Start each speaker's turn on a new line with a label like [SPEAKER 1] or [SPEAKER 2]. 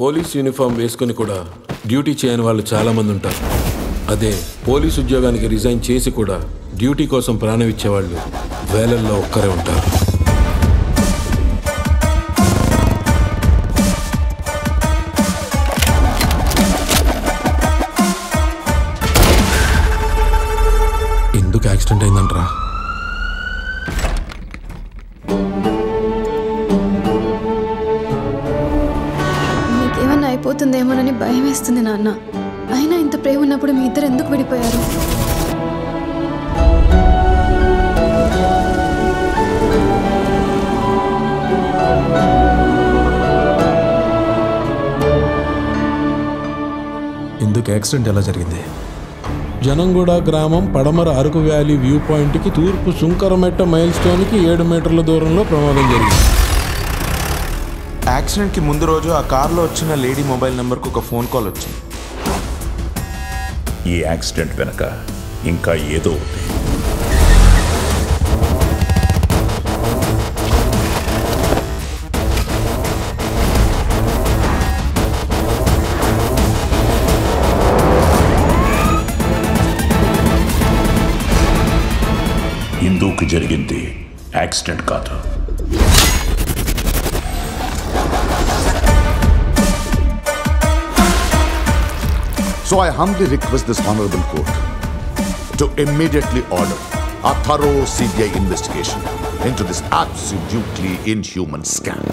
[SPEAKER 1] Police uniform వేసుకుని కూడా duty చేయని వాళ్ళు చాలామంది ఉంటారు. అదే పోలీస్ ఉద్యోగానికి రిజైన్ చేసి కూడా డ్యూటీ కోసం ప్రాణం ఇచ్చేవాళ్ళు వేలల్లో ఒక్కరే ఉంటారు. ఎందుకు యాక్సిడెంట్ అయిందంట్రా?
[SPEAKER 2] అయిపోతుందేమోనని భయం వేస్తుంది నాన్న. అయినా ఇంత ప్రేమ ఉన్నప్పుడు మీ ఇద్దరు ఎందుకు విడిపోయారు?
[SPEAKER 3] ఎందుకు యాక్సిడెంట్ ఎలా జరిగింది?
[SPEAKER 1] జనంగూడ గ్రామం పడమర అరకు వ్యాలీ వ్యూ పాయింట్కి తూర్పు సుంకరమెట్ట మైల్ స్టోన్కి ఏడు మీటర్ల దూరంలో ప్రమాదం జరిగింది.
[SPEAKER 4] యాక్సిడెంట్కి ముందు రోజు ఆ కార్లో వచ్చిన లేడీ మొబైల్ నెంబర్కు ఒక ఫోన్ కాల్ వచ్చింది.
[SPEAKER 5] ఈ యాక్సిడెంట్ వెనక ఇంకా ఏదో ఉంది. ఇందుకు జరిగింది యాక్సిడెంట్ కాదు.
[SPEAKER 6] So I humbly request this honorable court to immediately order a thorough CBI investigation into this absolutely inhuman scam.